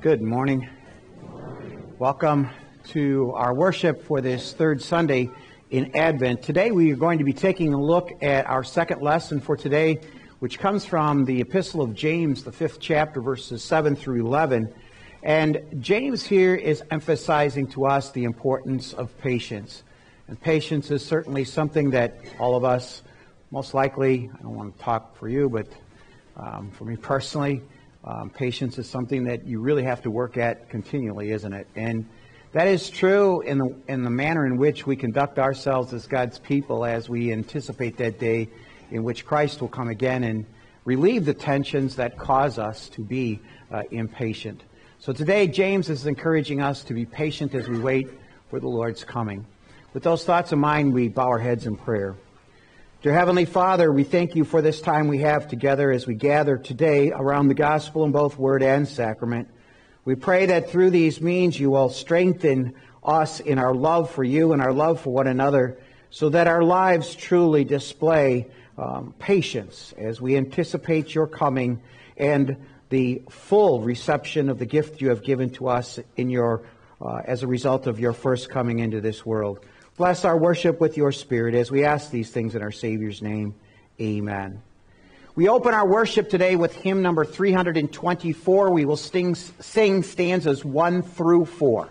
Good morning. Welcome to our worship for this third Sunday in Advent. Today we are going to be taking a look at our second lesson for today, which comes from the Epistle of James, the fifth chapter, verses 7 through 11. And James here is emphasizing to us the importance of patience. And patience is certainly something that all of us, most likely, I don't want to talk for you, but um, for me personally, um, patience is something that you really have to work at continually, isn't it? And that is true in the, in the manner in which we conduct ourselves as God's people as we anticipate that day in which Christ will come again and relieve the tensions that cause us to be uh, impatient. So today, James is encouraging us to be patient as we wait for the Lord's coming. With those thoughts in mind, we bow our heads in prayer. Dear Heavenly Father, we thank you for this time we have together as we gather today around the gospel in both word and sacrament. We pray that through these means you will strengthen us in our love for you and our love for one another so that our lives truly display um, patience as we anticipate your coming and the full reception of the gift you have given to us in your, uh, as a result of your first coming into this world. Bless our worship with your Spirit as we ask these things in our Savior's name. Amen. We open our worship today with hymn number 324. We will sing, sing stanzas 1 through 4.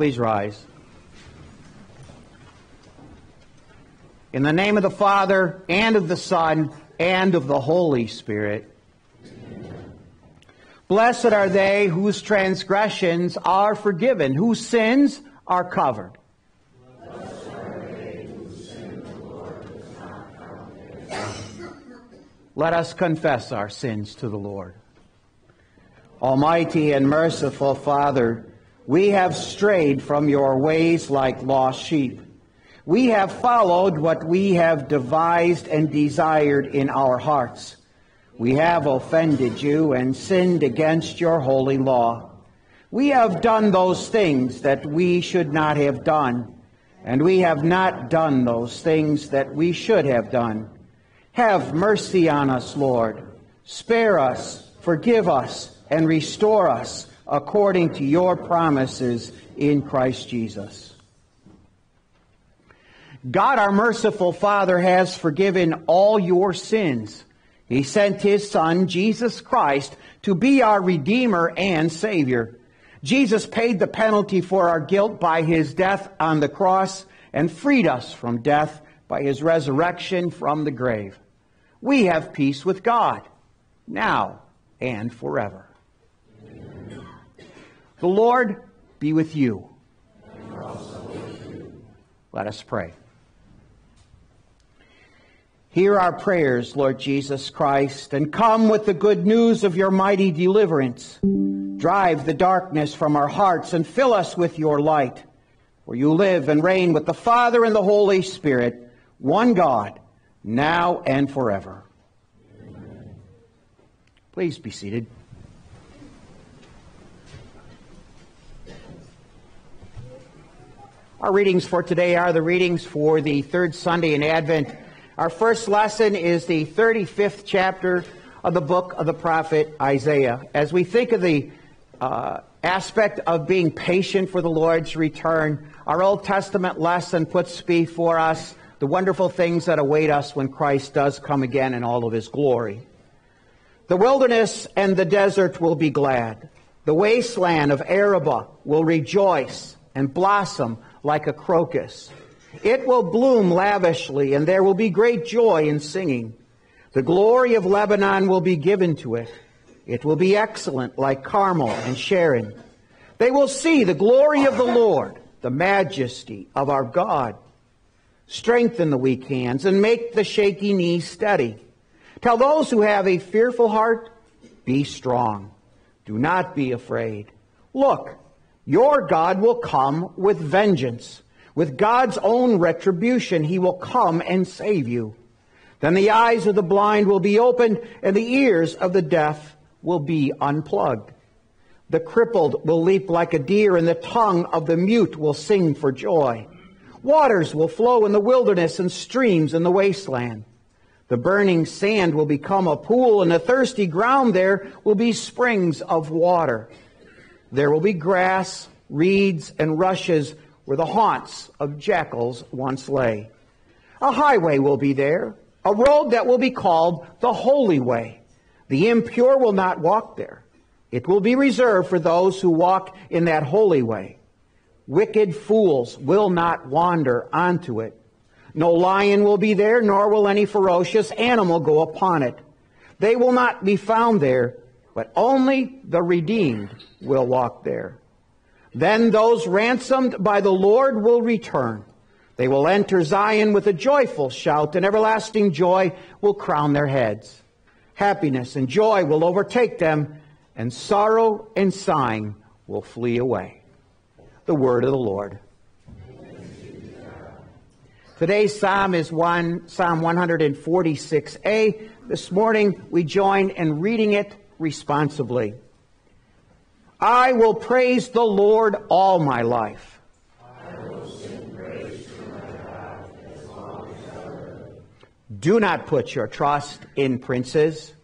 Please rise. In the name of the Father, and of the Son, and of the Holy Spirit. Blessed are they whose transgressions are forgiven, whose sins are covered. Let us confess our sins to the Lord. Almighty and merciful Father, we have strayed from your ways like lost sheep. We have followed what we have devised and desired in our hearts. We have offended you and sinned against your holy law. We have done those things that we should not have done, and we have not done those things that we should have done. Have mercy on us, Lord. Spare us, forgive us, and restore us according to your promises in Christ Jesus. God, our merciful Father, has forgiven all your sins. He sent his Son, Jesus Christ, to be our Redeemer and Savior. Jesus paid the penalty for our guilt by his death on the cross and freed us from death by his resurrection from the grave. We have peace with God, now and forever. The Lord be with you. Let us pray. Hear our prayers, Lord Jesus Christ, and come with the good news of your mighty deliverance. Drive the darkness from our hearts and fill us with your light. For you live and reign with the Father and the Holy Spirit, one God, now and forever. Please be seated. Our readings for today are the readings for the third Sunday in Advent. Our first lesson is the 35th chapter of the book of the prophet Isaiah. As we think of the uh, aspect of being patient for the Lord's return, our Old Testament lesson puts before us the wonderful things that await us when Christ does come again in all of his glory. The wilderness and the desert will be glad. The wasteland of Arabah will rejoice and blossom like a crocus. It will bloom lavishly, and there will be great joy in singing. The glory of Lebanon will be given to it. It will be excellent like Carmel and Sharon. They will see the glory of the Lord, the majesty of our God. Strengthen the weak hands and make the shaky knees steady. Tell those who have a fearful heart, be strong. Do not be afraid. Look, your God will come with vengeance. With God's own retribution, he will come and save you. Then the eyes of the blind will be opened, and the ears of the deaf will be unplugged. The crippled will leap like a deer, and the tongue of the mute will sing for joy. Waters will flow in the wilderness and streams in the wasteland. The burning sand will become a pool, and the thirsty ground there will be springs of water. There will be grass, reeds, and rushes where the haunts of jackals once lay. A highway will be there, a road that will be called the Holy Way. The impure will not walk there. It will be reserved for those who walk in that holy way. Wicked fools will not wander onto it. No lion will be there, nor will any ferocious animal go upon it. They will not be found there, but only the redeemed will walk there. Then those ransomed by the Lord will return. They will enter Zion with a joyful shout, and everlasting joy will crown their heads. Happiness and joy will overtake them, and sorrow and sighing will flee away. The word of the Lord. Today's psalm is one, Psalm 146a. This morning we join in reading it responsibly. I will praise the Lord all my life. Do not put your trust in princes.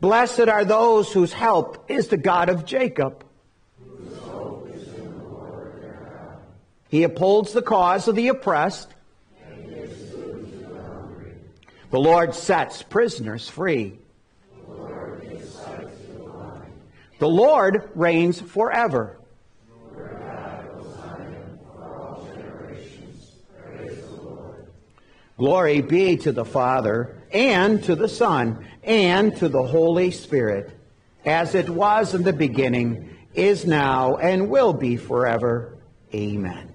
Blessed are those whose help is the God of Jacob. He upholds the cause of the oppressed. The Lord sets prisoners free. The Lord reigns forever. Glory be to the Father, and to the Son, and to the Holy Spirit, as it was in the beginning, is now, and will be forever. Amen.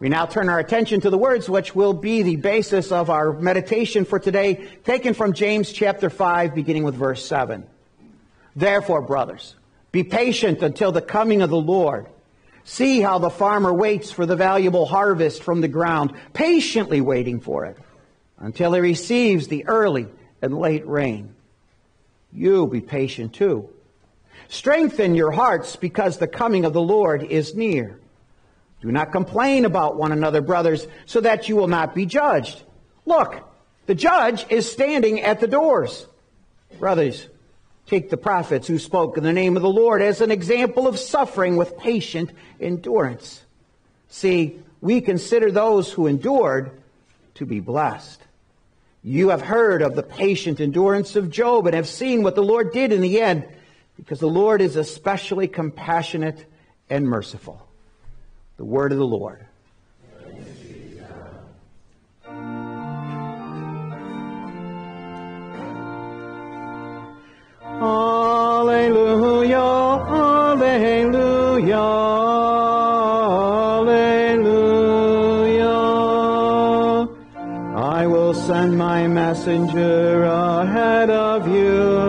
We now turn our attention to the words which will be the basis of our meditation for today, taken from James chapter 5, beginning with verse 7. Therefore, brothers, be patient until the coming of the Lord. See how the farmer waits for the valuable harvest from the ground, patiently waiting for it until he receives the early and late rain. You be patient too. Strengthen your hearts because the coming of the Lord is near. Do not complain about one another, brothers, so that you will not be judged. Look, the judge is standing at the doors. Brothers, take the prophets who spoke in the name of the Lord as an example of suffering with patient endurance. See, we consider those who endured to be blessed. You have heard of the patient endurance of Job and have seen what the Lord did in the end, because the Lord is especially compassionate and merciful. The word of the Lord. Hallelujah, hallelujah. I will send my messenger ahead of you,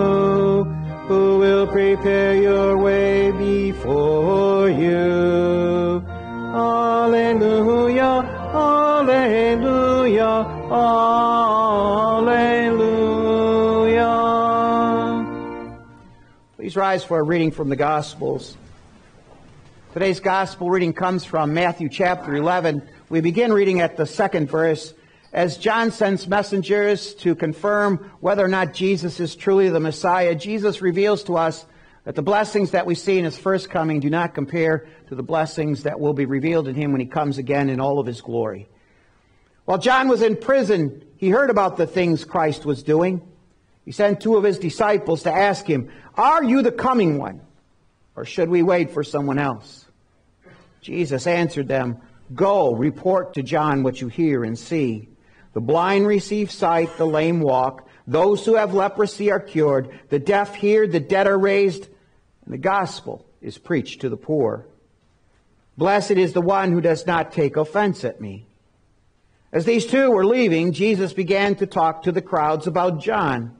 hallelujah. Please rise for a reading from the Gospels. Today's Gospel reading comes from Matthew chapter 11. We begin reading at the second verse. As John sends messengers to confirm whether or not Jesus is truly the Messiah, Jesus reveals to us that the blessings that we see in his first coming do not compare to the blessings that will be revealed in him when he comes again in all of his glory. While John was in prison, he heard about the things Christ was doing. He sent two of his disciples to ask him, Are you the coming one? Or should we wait for someone else? Jesus answered them, Go, report to John what you hear and see. The blind receive sight, the lame walk, those who have leprosy are cured, the deaf hear, the dead are raised, and the gospel is preached to the poor. Blessed is the one who does not take offense at me. As these two were leaving, Jesus began to talk to the crowds about John.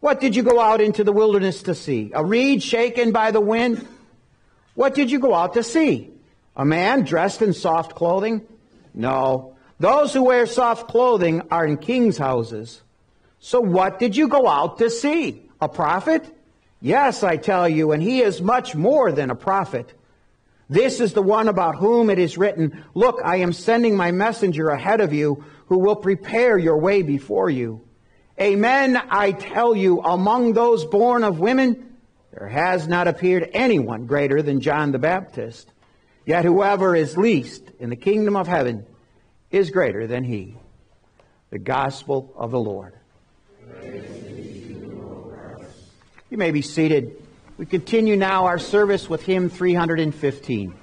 What did you go out into the wilderness to see? A reed shaken by the wind? What did you go out to see? A man dressed in soft clothing? No. Those who wear soft clothing are in king's houses. So what did you go out to see? A prophet? Yes, I tell you, and he is much more than a prophet. This is the one about whom it is written, Look, I am sending my messenger ahead of you who will prepare your way before you. Amen, I tell you, among those born of women, there has not appeared anyone greater than John the Baptist. Yet whoever is least in the kingdom of heaven is greater than he. The gospel of the Lord. You may be seated. We continue now our service with hymn 315.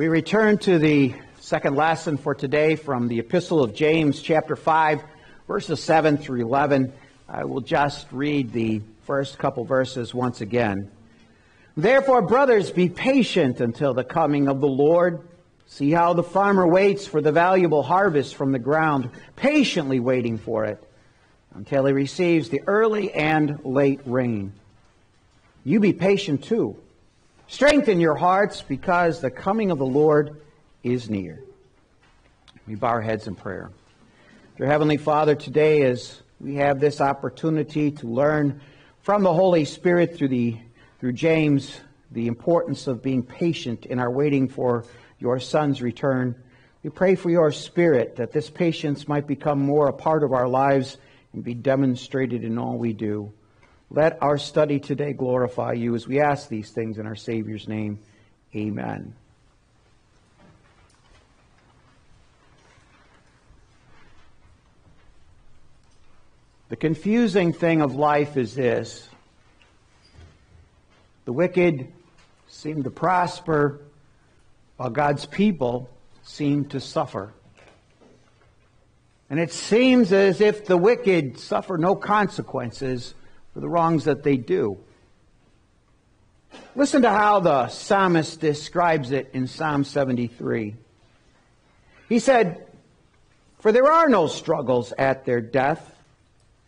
We return to the second lesson for today from the Epistle of James, chapter 5, verses 7 through 11. I will just read the first couple verses once again. Therefore, brothers, be patient until the coming of the Lord. See how the farmer waits for the valuable harvest from the ground, patiently waiting for it until he receives the early and late rain. You be patient too. Strengthen your hearts because the coming of the Lord is near. We bow our heads in prayer. Dear Heavenly Father, today as we have this opportunity to learn from the Holy Spirit through the through James the importance of being patient in our waiting for your Son's return. We pray for your Spirit that this patience might become more a part of our lives and be demonstrated in all we do. Let our study today glorify you as we ask these things in our Savior's name. Amen. The confusing thing of life is this the wicked seem to prosper, while God's people seem to suffer. And it seems as if the wicked suffer no consequences for the wrongs that they do. Listen to how the psalmist describes it in Psalm 73. He said, For there are no struggles at their death.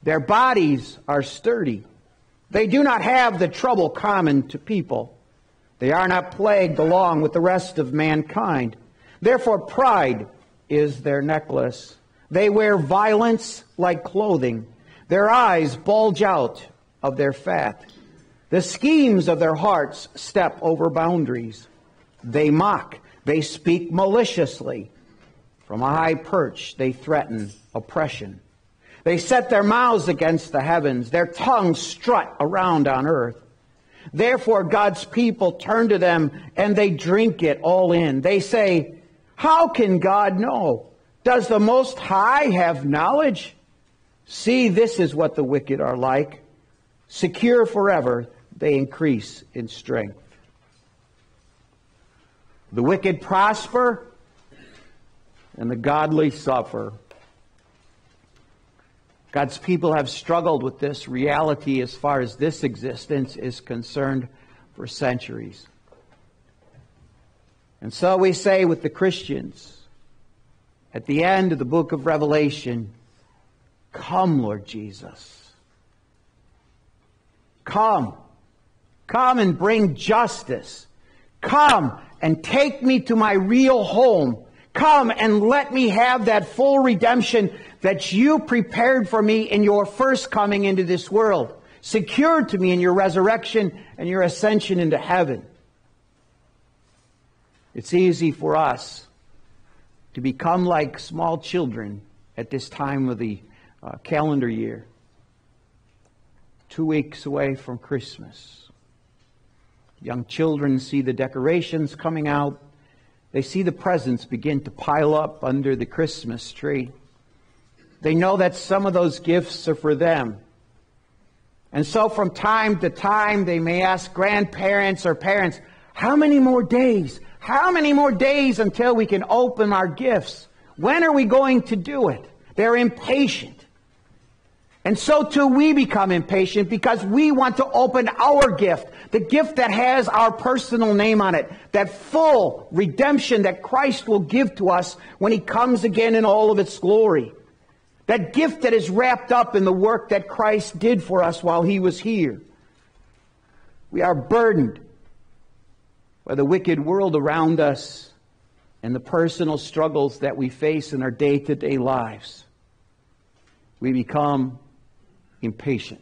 Their bodies are sturdy. They do not have the trouble common to people. They are not plagued along with the rest of mankind. Therefore, pride is their necklace. They wear violence like clothing. Their eyes bulge out of their fat. The schemes of their hearts step over boundaries. They mock. They speak maliciously. From a high perch, they threaten oppression. They set their mouths against the heavens. Their tongues strut around on earth. Therefore, God's people turn to them and they drink it all in. They say, How can God know? Does the Most High have knowledge? See, this is what the wicked are like. Secure forever, they increase in strength. The wicked prosper, and the godly suffer. God's people have struggled with this reality as far as this existence is concerned for centuries. And so we say with the Christians at the end of the book of Revelation, Come, Lord Jesus. Come. Come and bring justice. Come and take me to my real home. Come and let me have that full redemption that you prepared for me in your first coming into this world, secured to me in your resurrection and your ascension into heaven. It's easy for us to become like small children at this time of the uh, calendar year two weeks away from Christmas. Young children see the decorations coming out. They see the presents begin to pile up under the Christmas tree. They know that some of those gifts are for them. And so from time to time, they may ask grandparents or parents, how many more days? How many more days until we can open our gifts? When are we going to do it? They're impatient. And so too we become impatient because we want to open our gift, the gift that has our personal name on it, that full redemption that Christ will give to us when he comes again in all of its glory. That gift that is wrapped up in the work that Christ did for us while he was here. We are burdened by the wicked world around us and the personal struggles that we face in our day to day lives. We become impatient.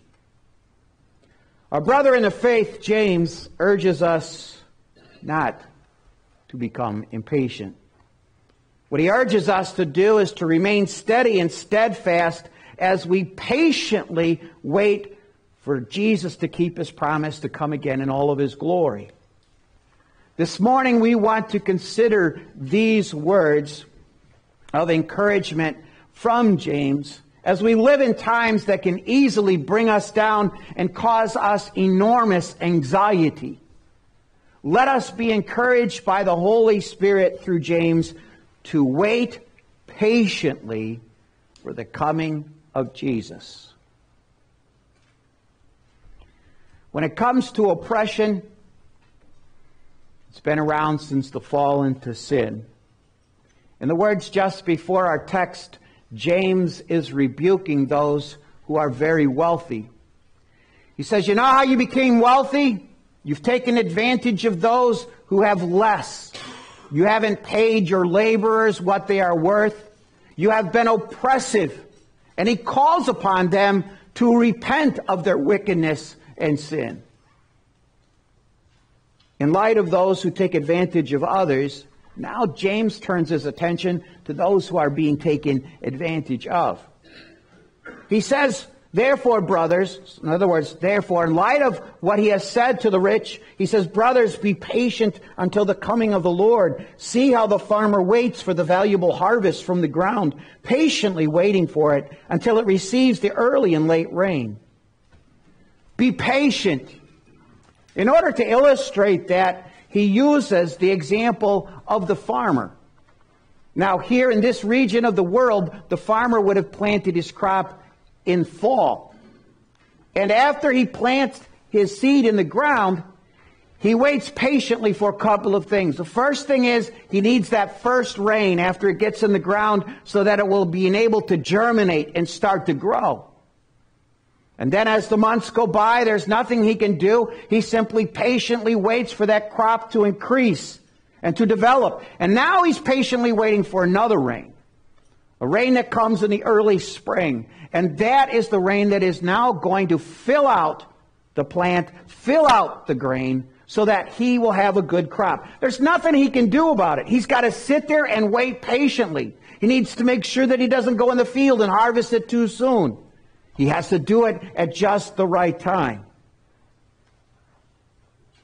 Our brother in the faith, James, urges us not to become impatient. What he urges us to do is to remain steady and steadfast as we patiently wait for Jesus to keep his promise to come again in all of his glory. This morning we want to consider these words of encouragement from James as we live in times that can easily bring us down and cause us enormous anxiety, let us be encouraged by the Holy Spirit through James to wait patiently for the coming of Jesus. When it comes to oppression, it's been around since the fall into sin. In the words just before our text, James is rebuking those who are very wealthy. He says, You know how you became wealthy? You've taken advantage of those who have less. You haven't paid your laborers what they are worth. You have been oppressive. And he calls upon them to repent of their wickedness and sin. In light of those who take advantage of others, now James turns his attention to those who are being taken advantage of. He says, Therefore, brothers, in other words, therefore, in light of what he has said to the rich, he says, Brothers, be patient until the coming of the Lord. See how the farmer waits for the valuable harvest from the ground, patiently waiting for it until it receives the early and late rain. Be patient. In order to illustrate that, he uses the example of the farmer. Now, here in this region of the world, the farmer would have planted his crop in fall. And after he plants his seed in the ground, he waits patiently for a couple of things. The first thing is he needs that first rain after it gets in the ground so that it will be able to germinate and start to grow. And then as the months go by, there's nothing he can do. He simply patiently waits for that crop to increase and to develop. And now he's patiently waiting for another rain. A rain that comes in the early spring. And that is the rain that is now going to fill out the plant, fill out the grain, so that he will have a good crop. There's nothing he can do about it. He's got to sit there and wait patiently. He needs to make sure that he doesn't go in the field and harvest it too soon. He has to do it at just the right time.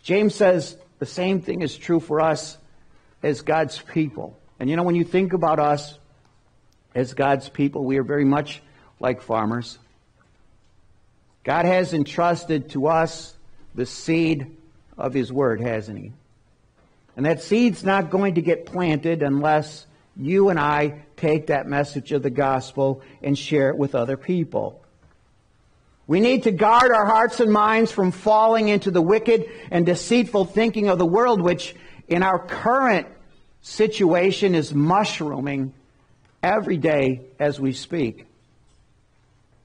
James says the same thing is true for us as God's people. And you know, when you think about us as God's people, we are very much like farmers. God has entrusted to us the seed of His Word, hasn't He? And that seed's not going to get planted unless you and I take that message of the gospel and share it with other people. We need to guard our hearts and minds from falling into the wicked and deceitful thinking of the world, which in our current situation is mushrooming every day as we speak.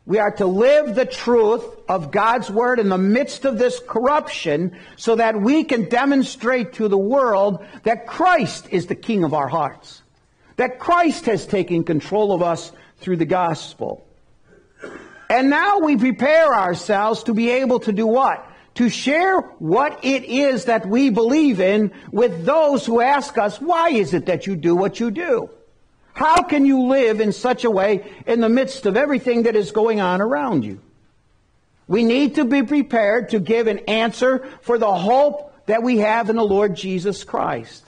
We are to live the truth of God's Word in the midst of this corruption so that we can demonstrate to the world that Christ is the King of our hearts. That Christ has taken control of us through the gospel. And now we prepare ourselves to be able to do what? To share what it is that we believe in with those who ask us, why is it that you do what you do? How can you live in such a way in the midst of everything that is going on around you? We need to be prepared to give an answer for the hope that we have in the Lord Jesus Christ.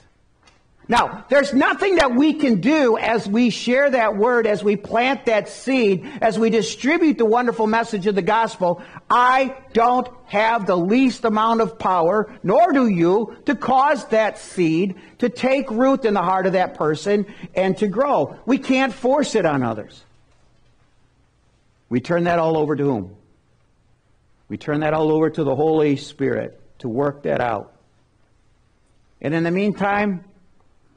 Now, there's nothing that we can do as we share that word, as we plant that seed, as we distribute the wonderful message of the gospel. I don't have the least amount of power, nor do you, to cause that seed to take root in the heart of that person and to grow. We can't force it on others. We turn that all over to whom? We turn that all over to the Holy Spirit to work that out. And in the meantime,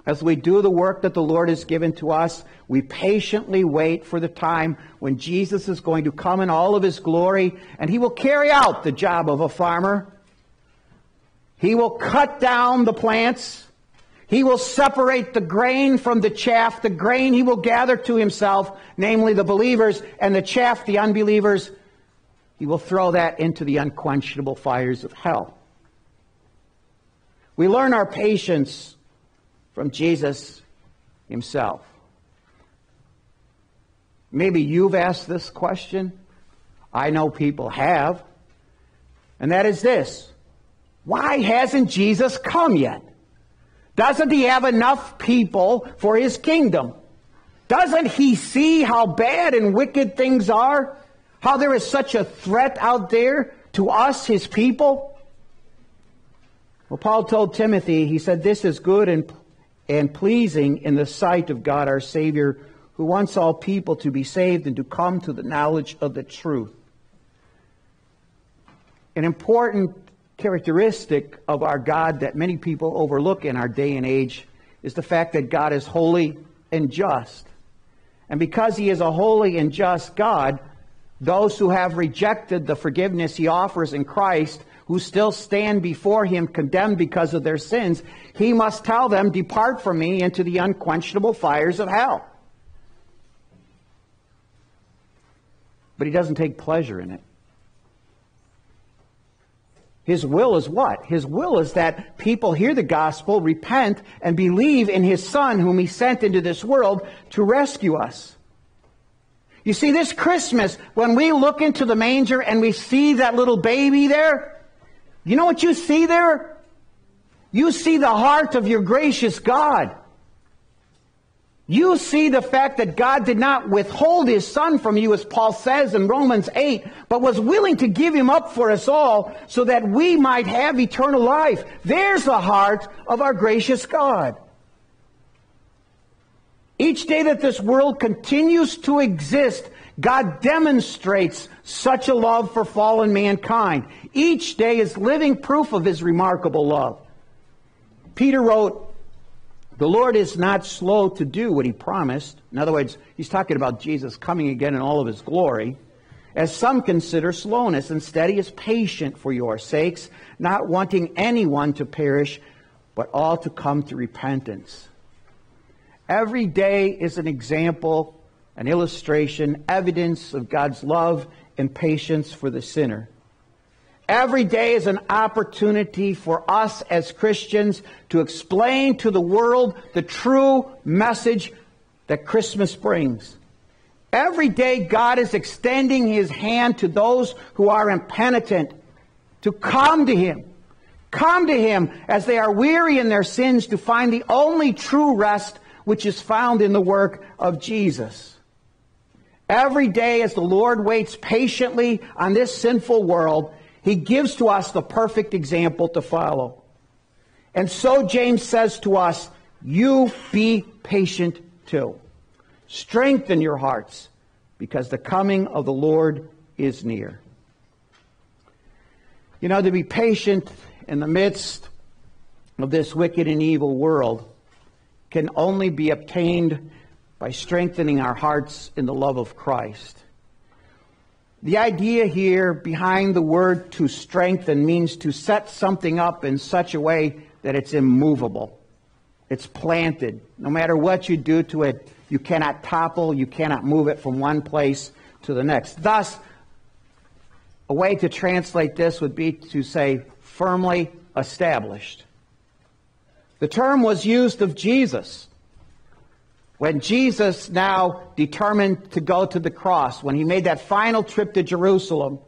as we do the work that the Lord has given to us, we patiently wait for the time when Jesus is going to come in all of his glory and he will carry out the job of a farmer. He will cut down the plants. He will separate the grain from the chaff. The grain he will gather to himself, namely the believers, and the chaff, the unbelievers. He will throw that into the unquenchable fires of hell. We learn our patience from Jesus himself. Maybe you've asked this question. I know people have. And that is this Why hasn't Jesus come yet? Doesn't he have enough people for his kingdom? Doesn't he see how bad and wicked things are? How there is such a threat out there to us, his people? Well, Paul told Timothy, he said, This is good and, and pleasing in the sight of God our Savior, who wants all people to be saved and to come to the knowledge of the truth. An important characteristic of our God that many people overlook in our day and age is the fact that God is holy and just. And because He is a holy and just God, those who have rejected the forgiveness He offers in Christ, who still stand before Him condemned because of their sins, He must tell them, Depart from me into the unquenchable fires of hell. But He doesn't take pleasure in it. His will is what? His will is that people hear the gospel, repent, and believe in His Son, whom He sent into this world to rescue us. You see, this Christmas, when we look into the manger and we see that little baby there, you know what you see there? You see the heart of your gracious God. You see the fact that God did not withhold his son from you, as Paul says in Romans 8, but was willing to give him up for us all so that we might have eternal life. There's the heart of our gracious God. Each day that this world continues to exist, God demonstrates such a love for fallen mankind. Each day is living proof of his remarkable love. Peter wrote, the Lord is not slow to do what he promised. In other words, he's talking about Jesus coming again in all of his glory. As some consider slowness, instead he is patient for your sakes, not wanting anyone to perish, but all to come to repentance. Every day is an example, an illustration, evidence of God's love and patience for the sinner. Every day is an opportunity for us as Christians to explain to the world the true message that Christmas brings. Every day, God is extending His hand to those who are impenitent to come to Him. Come to Him as they are weary in their sins to find the only true rest which is found in the work of Jesus. Every day, as the Lord waits patiently on this sinful world, he gives to us the perfect example to follow. And so James says to us, You be patient too. Strengthen your hearts, because the coming of the Lord is near. You know, to be patient in the midst of this wicked and evil world can only be obtained by strengthening our hearts in the love of Christ. The idea here behind the word to strengthen means to set something up in such a way that it's immovable. It's planted. No matter what you do to it, you cannot topple, you cannot move it from one place to the next. Thus, a way to translate this would be to say firmly established. The term was used of Jesus. When Jesus now determined to go to the cross, when he made that final trip to Jerusalem,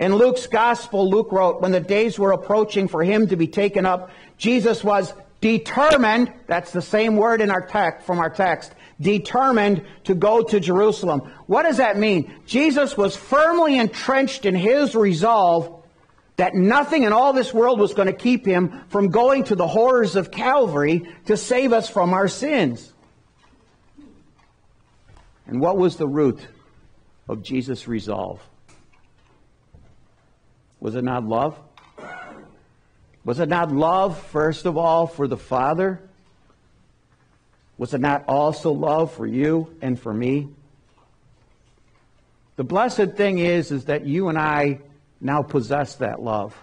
in Luke's gospel, Luke wrote, when the days were approaching for him to be taken up, Jesus was determined, that's the same word in our text, from our text, determined to go to Jerusalem. What does that mean? Jesus was firmly entrenched in his resolve that nothing in all this world was going to keep him from going to the horrors of Calvary to save us from our sins. And what was the root of Jesus' resolve? Was it not love? Was it not love, first of all, for the Father? Was it not also love for you and for me? The blessed thing is, is that you and I now possess that love.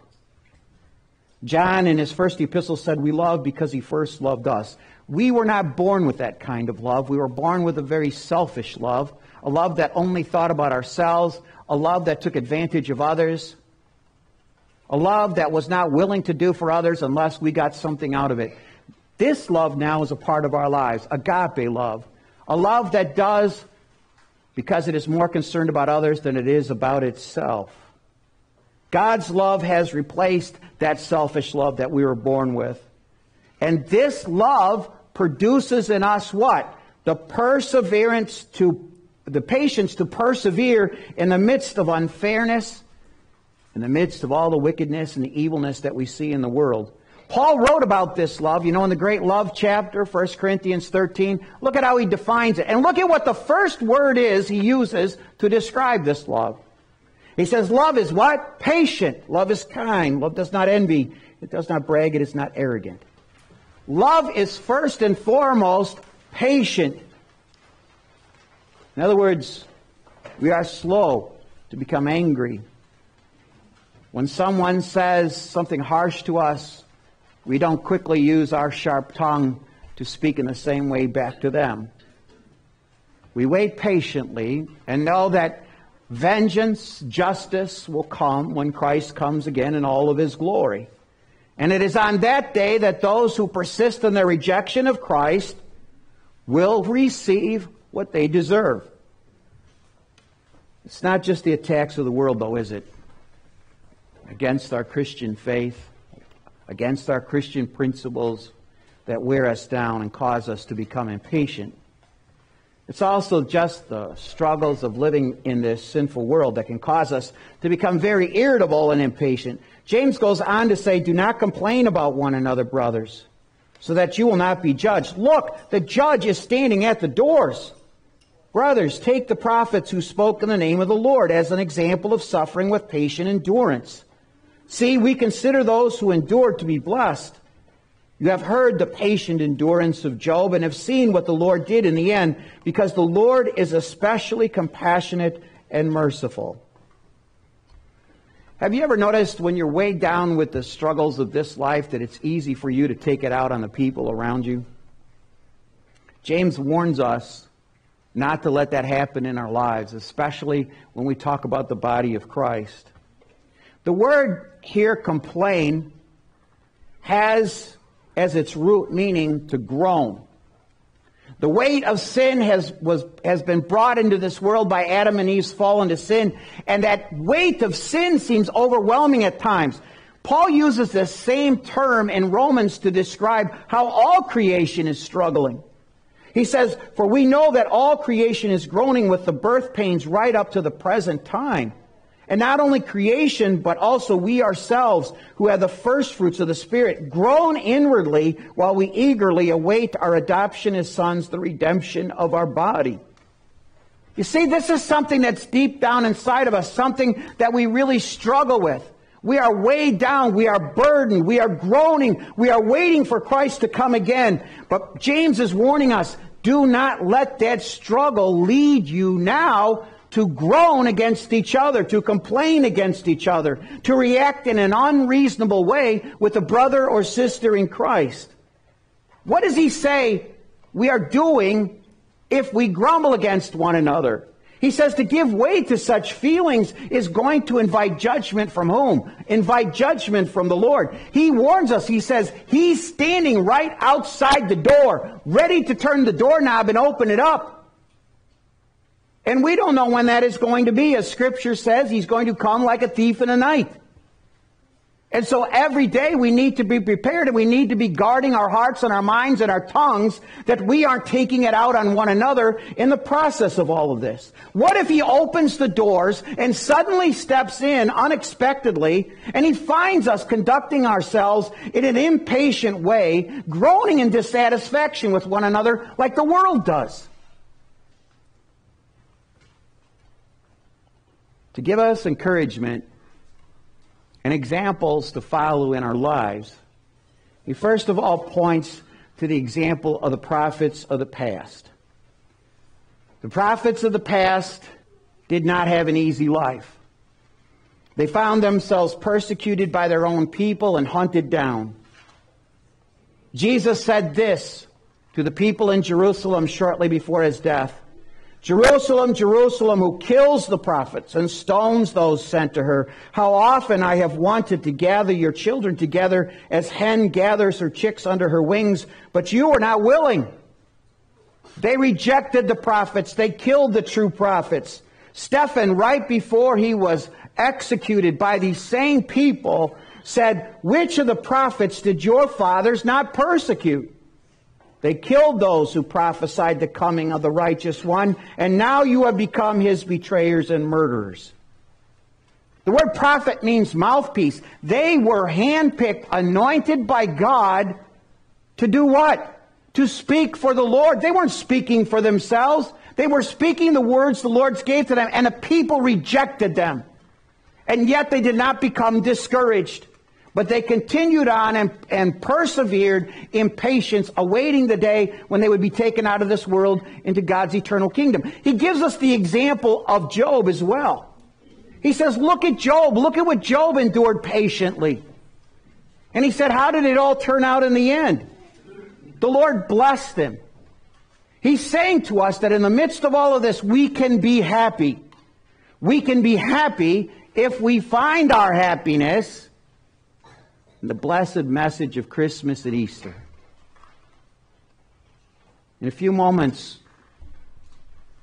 John, in his first epistle, said, We love because he first loved us. We were not born with that kind of love. We were born with a very selfish love, a love that only thought about ourselves, a love that took advantage of others, a love that was not willing to do for others unless we got something out of it. This love now is a part of our lives, agape love, a love that does because it is more concerned about others than it is about itself. God's love has replaced that selfish love that we were born with. And this love produces in us what? The perseverance to, the patience to persevere in the midst of unfairness, in the midst of all the wickedness and the evilness that we see in the world. Paul wrote about this love, you know, in the great love chapter, 1 Corinthians 13. Look at how he defines it. And look at what the first word is he uses to describe this love. He says, Love is what? Patient. Love is kind. Love does not envy. It does not brag. It is not arrogant. Love is first and foremost patient. In other words, we are slow to become angry. When someone says something harsh to us, we don't quickly use our sharp tongue to speak in the same way back to them. We wait patiently and know that vengeance, justice will come when Christ comes again in all of his glory. And it is on that day that those who persist in their rejection of Christ will receive what they deserve. It's not just the attacks of the world, though, is it? Against our Christian faith, against our Christian principles that wear us down and cause us to become impatient. It's also just the struggles of living in this sinful world that can cause us to become very irritable and impatient. James goes on to say, Do not complain about one another, brothers, so that you will not be judged. Look, the judge is standing at the doors. Brothers, take the prophets who spoke in the name of the Lord as an example of suffering with patient endurance. See, we consider those who endured to be blessed. You have heard the patient endurance of Job and have seen what the Lord did in the end, because the Lord is especially compassionate and merciful. Have you ever noticed when you're weighed down with the struggles of this life that it's easy for you to take it out on the people around you? James warns us not to let that happen in our lives, especially when we talk about the body of Christ. The word here, complain, has as its root meaning to groan. The weight of sin has, was, has been brought into this world by Adam and Eve's fall into sin, and that weight of sin seems overwhelming at times. Paul uses the same term in Romans to describe how all creation is struggling. He says, For we know that all creation is groaning with the birth pains right up to the present time. And not only creation, but also we ourselves, who have the first fruits of the Spirit, groan inwardly while we eagerly await our adoption as sons, the redemption of our body. You see, this is something that's deep down inside of us, something that we really struggle with. We are weighed down. We are burdened. We are groaning. We are waiting for Christ to come again. But James is warning us, do not let that struggle lead you now to groan against each other, to complain against each other, to react in an unreasonable way with a brother or sister in Christ. What does he say we are doing if we grumble against one another? He says to give way to such feelings is going to invite judgment from whom? Invite judgment from the Lord. He warns us. He says he's standing right outside the door, ready to turn the doorknob and open it up. And we don't know when that is going to be. As Scripture says, he's going to come like a thief in the night. And so every day we need to be prepared and we need to be guarding our hearts and our minds and our tongues that we aren't taking it out on one another in the process of all of this. What if he opens the doors and suddenly steps in unexpectedly and he finds us conducting ourselves in an impatient way, groaning in dissatisfaction with one another like the world does? To give us encouragement, and examples to follow in our lives, he first of all points to the example of the prophets of the past. The prophets of the past did not have an easy life. They found themselves persecuted by their own people and hunted down. Jesus said this to the people in Jerusalem shortly before his death Jerusalem, Jerusalem, who kills the prophets and stones those sent to her. How often I have wanted to gather your children together as hen gathers her chicks under her wings, but you are not willing. They rejected the prophets. They killed the true prophets. Stephen, right before he was executed by these same people, said, Which of the prophets did your fathers not persecute? They killed those who prophesied the coming of the righteous one, and now you have become his betrayers and murderers. The word prophet means mouthpiece. They were handpicked, anointed by God to do what? To speak for the Lord. They weren't speaking for themselves. They were speaking the words the Lord gave to them, and the people rejected them. And yet they did not become discouraged. But they continued on and, and persevered in patience, awaiting the day when they would be taken out of this world into God's eternal kingdom. He gives us the example of Job as well. He says, Look at Job. Look at what Job endured patiently. And he said, How did it all turn out in the end? The Lord blessed him. He's saying to us that in the midst of all of this, we can be happy. We can be happy if we find our happiness in the blessed message of Christmas and Easter. In a few moments,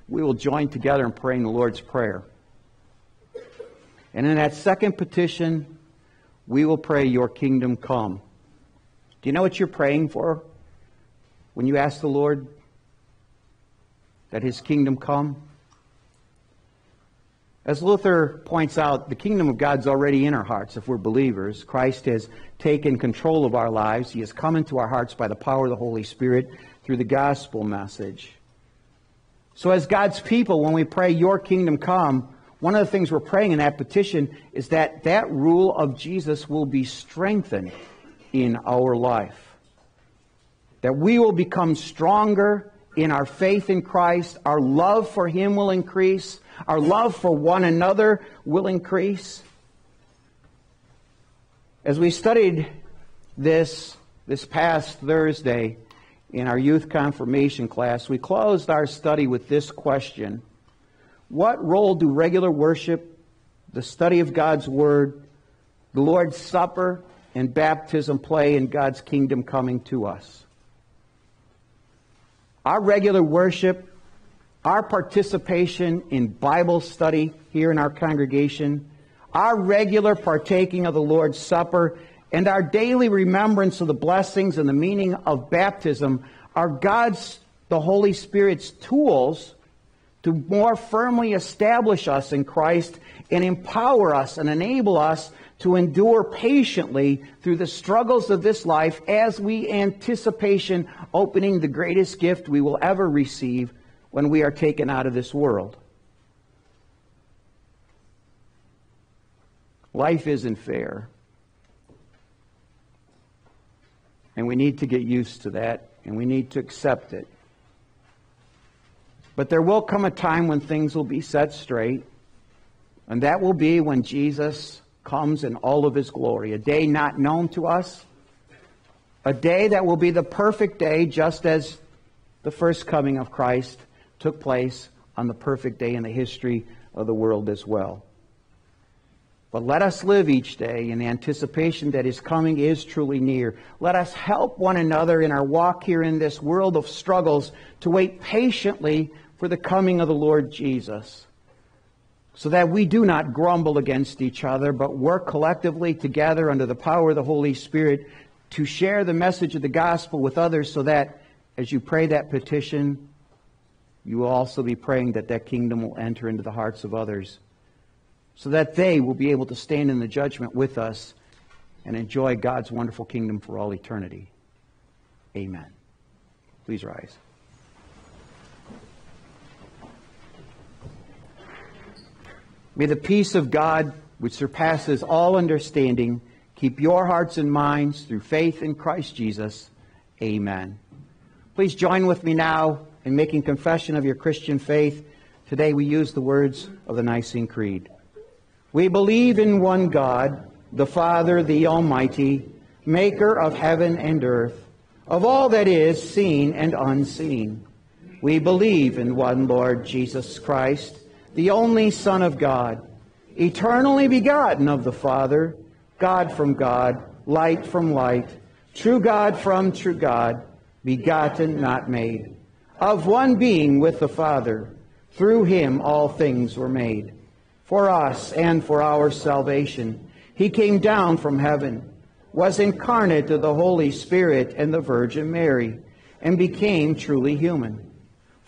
we will join together in praying the Lord's Prayer. And in that second petition, we will pray, Your kingdom come. Do you know what you're praying for when you ask the Lord that His kingdom come? As Luther points out, the kingdom of God's already in our hearts if we're believers. Christ has taken control of our lives. He has come into our hearts by the power of the Holy Spirit through the gospel message. So, as God's people, when we pray, Your kingdom come, one of the things we're praying in that petition is that that rule of Jesus will be strengthened in our life. That we will become stronger in our faith in Christ. Our love for Him will increase. Our love for one another will increase. As we studied this this past Thursday in our youth confirmation class, we closed our study with this question What role do regular worship, the study of God's Word, the Lord's Supper, and baptism play in God's kingdom coming to us? Our regular worship our participation in Bible study here in our congregation, our regular partaking of the Lord's Supper, and our daily remembrance of the blessings and the meaning of baptism are God's, the Holy Spirit's tools to more firmly establish us in Christ and empower us and enable us to endure patiently through the struggles of this life as we anticipation opening the greatest gift we will ever receive when we are taken out of this world. Life isn't fair. And we need to get used to that, and we need to accept it. But there will come a time when things will be set straight, and that will be when Jesus comes in all of his glory. A day not known to us, a day that will be the perfect day, just as the first coming of Christ took place on the perfect day in the history of the world as well. But let us live each day in anticipation that His coming is truly near. Let us help one another in our walk here in this world of struggles to wait patiently for the coming of the Lord Jesus. So that we do not grumble against each other, but work collectively together under the power of the Holy Spirit to share the message of the gospel with others so that as you pray that petition, you will also be praying that that kingdom will enter into the hearts of others so that they will be able to stand in the judgment with us and enjoy God's wonderful kingdom for all eternity. Amen. Please rise. May the peace of God, which surpasses all understanding, keep your hearts and minds through faith in Christ Jesus. Amen. Please join with me now in making confession of your Christian faith, today we use the words of the Nicene Creed. We believe in one God, the Father, the Almighty, maker of heaven and earth, of all that is seen and unseen. We believe in one Lord Jesus Christ, the only Son of God, eternally begotten of the Father, God from God, light from light, true God from true God, begotten, not made of one being with the Father. Through him all things were made. For us and for our salvation, he came down from heaven, was incarnate of the Holy Spirit and the Virgin Mary, and became truly human.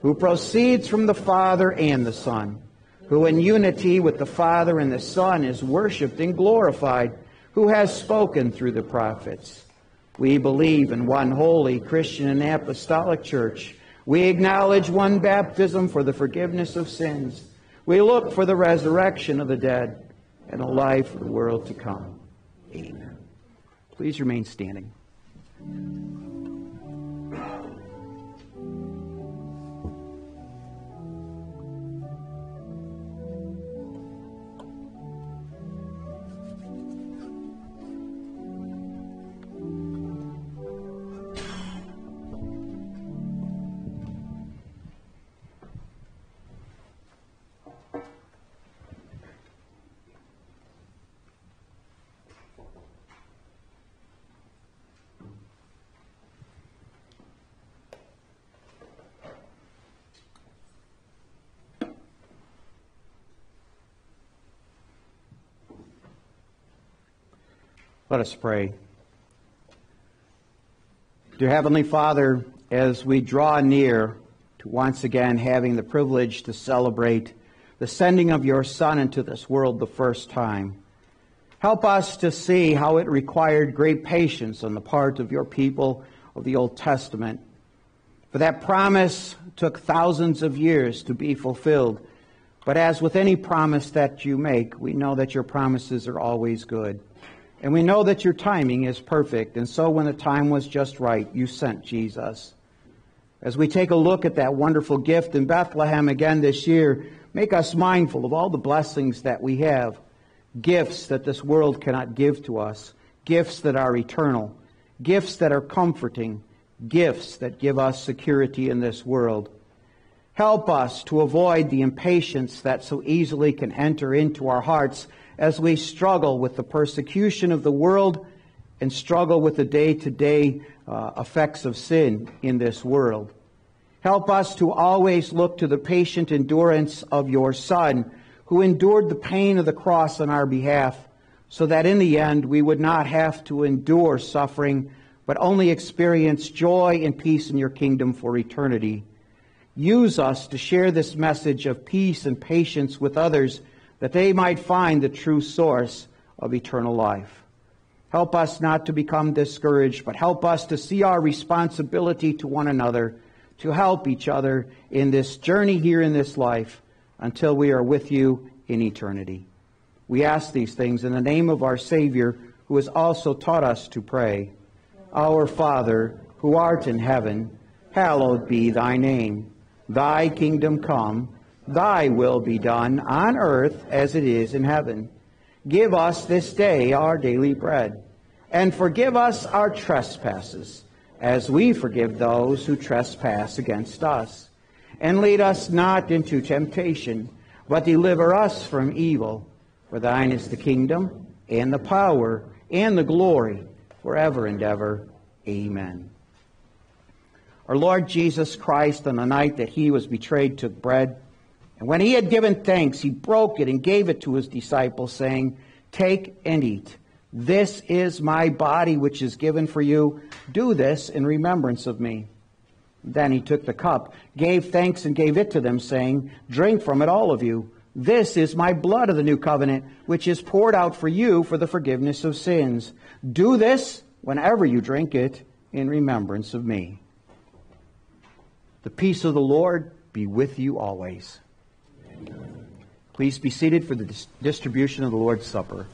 who proceeds from the Father and the Son, who in unity with the Father and the Son is worshiped and glorified who has spoken through the prophets. We believe in one holy Christian and apostolic church. We acknowledge one baptism for the forgiveness of sins. We look for the resurrection of the dead and a life of the world to come. Amen. Please remain standing. Let us pray. Dear Heavenly Father, as we draw near to once again having the privilege to celebrate the sending of your Son into this world the first time, help us to see how it required great patience on the part of your people of the Old Testament. For that promise took thousands of years to be fulfilled. But as with any promise that you make, we know that your promises are always good. And we know that your timing is perfect. And so when the time was just right, you sent Jesus. As we take a look at that wonderful gift in Bethlehem again this year, make us mindful of all the blessings that we have. Gifts that this world cannot give to us. Gifts that are eternal. Gifts that are comforting. Gifts that give us security in this world. Help us to avoid the impatience that so easily can enter into our hearts as we struggle with the persecution of the world and struggle with the day to day effects of sin in this world. Help us to always look to the patient endurance of your Son, who endured the pain of the cross on our behalf, so that in the end we would not have to endure suffering, but only experience joy and peace in your kingdom for eternity. Use us to share this message of peace and patience with others that they might find the true source of eternal life. Help us not to become discouraged, but help us to see our responsibility to one another, to help each other in this journey here in this life until we are with you in eternity. We ask these things in the name of our Savior, who has also taught us to pray. Our Father, who art in heaven, hallowed be thy name. Thy kingdom come. Thy will be done on earth as it is in heaven. Give us this day our daily bread, and forgive us our trespasses, as we forgive those who trespass against us. And lead us not into temptation, but deliver us from evil. For thine is the kingdom, and the power, and the glory, forever and ever. Amen. Our Lord Jesus Christ, on the night that he was betrayed, took bread. And when he had given thanks, he broke it and gave it to his disciples, saying, Take and eat. This is my body, which is given for you. Do this in remembrance of me. Then he took the cup, gave thanks, and gave it to them, saying, Drink from it, all of you. This is my blood of the new covenant, which is poured out for you for the forgiveness of sins. Do this whenever you drink it in remembrance of me. The peace of the Lord be with you always. Please be seated for the dis- distribution of the Lord's Supper.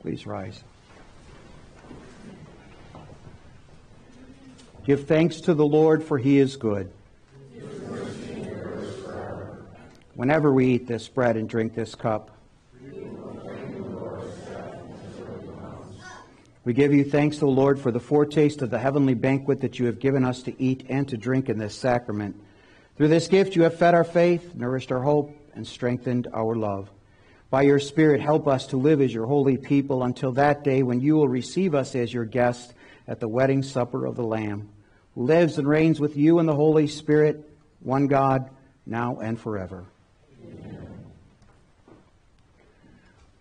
Please rise. Give thanks to the Lord, for he is good. Whenever we eat this bread and drink this cup, we give you thanks, O Lord, for the foretaste of the heavenly banquet that you have given us to eat and to drink in this sacrament. Through this gift, you have fed our faith, nourished our hope, and strengthened our love. By your Spirit, help us to live as your holy people until that day when you will receive us as your guests at the wedding supper of the Lamb, who lives and reigns with you in the Holy Spirit, one God, now and forever. Amen.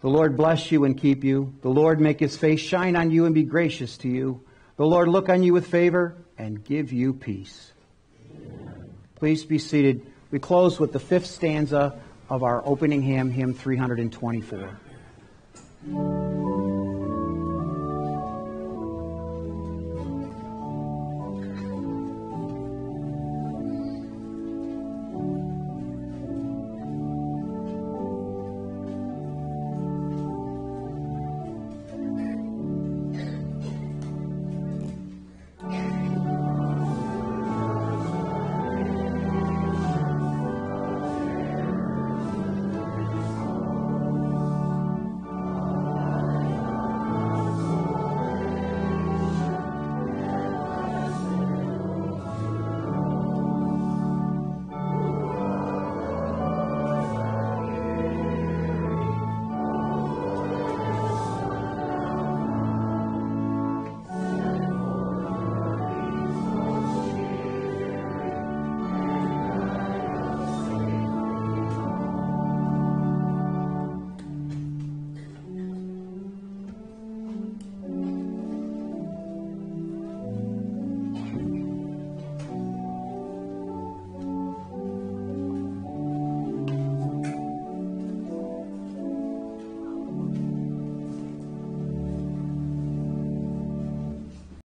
The Lord bless you and keep you. The Lord make his face shine on you and be gracious to you. The Lord look on you with favor and give you peace. Amen. Please be seated. We close with the fifth stanza of our opening hymn, hymn 324.